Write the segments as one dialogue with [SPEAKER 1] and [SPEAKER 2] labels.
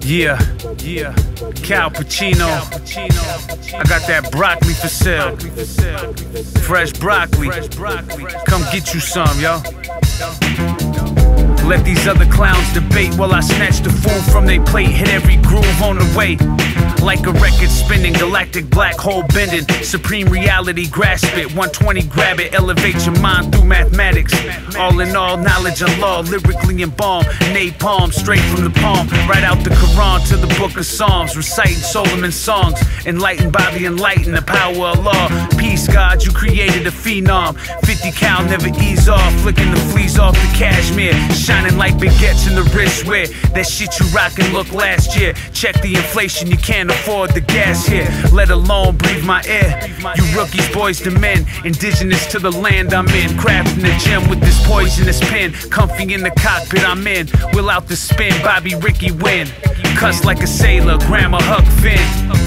[SPEAKER 1] Yeah, yeah. Cal Pacino. I got that broccoli for sale. Fresh broccoli. Come get you some, yo. Let these other clowns debate while I snatch the food from their plate. Hit every groove on the way. Like a record spinning, galactic black hole bending. Supreme reality, grasp it. 120, grab it. Elevate your mind through mathematics. All in all, knowledge and law, lyrically embalmed. Napalm, straight from the palm. Right out the Quran to the book of Psalms. Reciting Solomon's songs. Enlightened by the enlightened, the power of law. Peace, God, you created a phenom. 50 cal, never ease off. Flicking the fleas off. Shining like baguettes in the wristwear. That shit you rockin' look last year. Check the inflation, you can't afford the gas here. Let alone breathe my air. You rookies, boys to men. Indigenous to the land I'm in. Crafting the gem with this poisonous pen. Comfy in the cockpit I'm in. Will out the spin, Bobby Ricky win. Cuss like a sailor, grandma Huck Finn.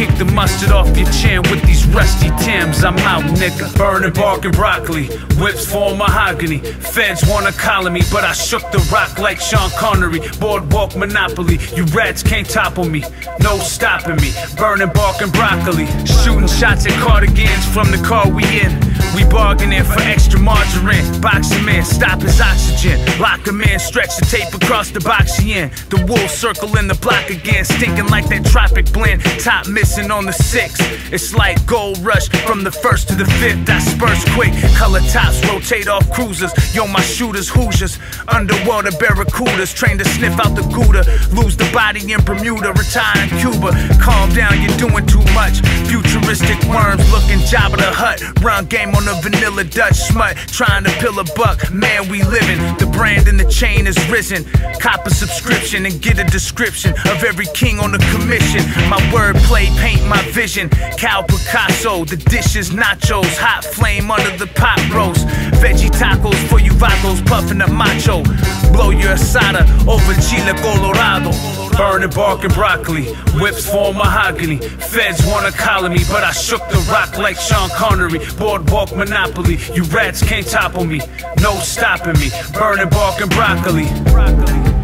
[SPEAKER 1] Kick the mustard off your chin with these rusty Tims. I'm out, nigga. Burning bark and broccoli. Whips for mahogany. Feds wanna collar me, but I shook the rock like Sean Connery. Boardwalk monopoly. You rats can't topple me. No stopping me. Burning bark and broccoli. Shooting shots at cardigans from the car we in. We bargaining for extra margarine. Box him in, stop his oxygen. Lock him in, stretch the tape across the box he in. The wolves circling the block again, stinking like that tropic blend. Top missing on the six. It's like gold rush from the first to the fifth. I spurs quick. Color tops rotate off cruisers. Yo, my shooters, Hoosiers. Underwater barracudas. Trained to sniff out the Gouda. Lose the body in Bermuda. Retire in Cuba. Calm down, you're doing too much. Worms looking Jabba the Hutt. Run game on the vanilla Dutch smut. Trying to pill a buck. Man, we living. The brand and the chain is risen. Cop a subscription and get a description of every king on the commission. My wordplay paint my vision. Cal Picasso, the dishes, nachos, hot flame under the pot roast. Veggie tacos for you vatos, puffing a macho. Blow your asada over Chile Colorado. Burning bark and broccoli, whips for mahogany. Feds wanna collar me, but I shook the rock like Sean Connery. Boardwalk monopoly, you rats can't topple me. No stopping me. Burning bark and broccoli.